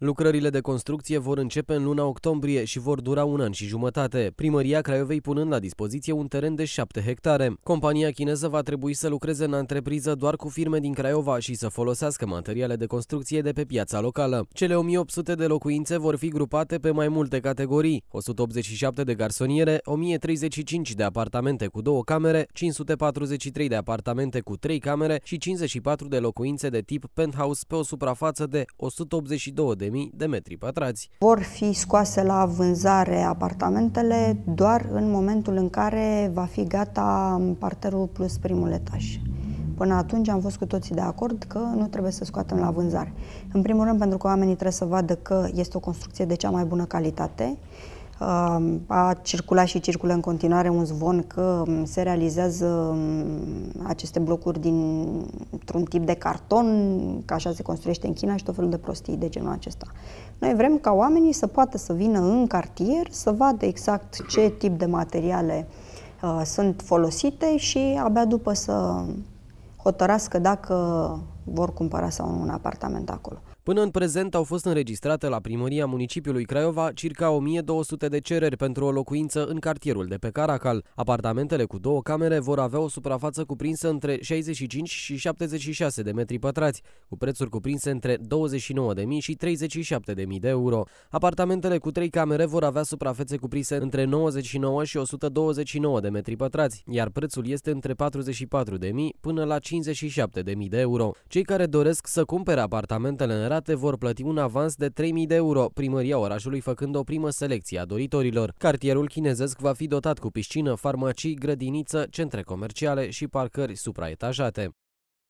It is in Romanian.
Lucrările de construcție vor începe în luna octombrie și vor dura un an și jumătate, primăria Craiovei punând la dispoziție un teren de 7 hectare. Compania chineză va trebui să lucreze în întrepriză doar cu firme din Craiova și să folosească materiale de construcție de pe piața locală. Cele 1800 de locuințe vor fi grupate pe mai multe categorii, 187 de garsoniere, 1035 de apartamente cu două camere, 543 de apartamente cu trei camere și 54 de locuințe de tip penthouse pe o suprafață de 182 de de metri pătrați. Vor fi scoase la vânzare apartamentele doar în momentul în care va fi gata parterul plus primul etaj. Până atunci am fost cu toții de acord că nu trebuie să scoatem la vânzare. În primul rând pentru că oamenii trebuie să vadă că este o construcție de cea mai bună calitate, a circulat și circulă în continuare un zvon că se realizează aceste blocuri dintr-un tip de carton, că așa se construiește în China și tot felul de prostii de genul acesta. Noi vrem ca oamenii să poată să vină în cartier, să vadă exact ce tip de materiale uh, sunt folosite și abia după să hotărască dacă vor cumpăra sau nu un apartament acolo. Până în prezent au fost înregistrate la primăria municipiului Craiova circa 1200 de cereri pentru o locuință în cartierul de pe Caracal. Apartamentele cu două camere vor avea o suprafață cuprinsă între 65 și 76 de metri pătrați, cu prețuri cuprinse între 29.000 și 37.000 de euro. Apartamentele cu trei camere vor avea suprafețe cuprinse între 99 și 129 de metri pătrați, iar prețul este între 44.000 până la 57.000 de euro. Cei care doresc să cumpere apartamentele în rate vor plăti un avans de 3.000 de euro, primăria orașului făcând o primă selecție a doritorilor. Cartierul chinezesc va fi dotat cu piscină, farmacii, grădiniță, centre comerciale și parcări supraetajate.